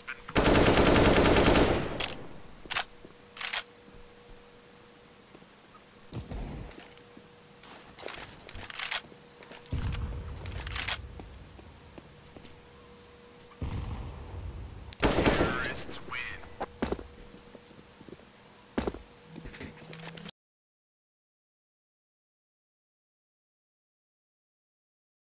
has been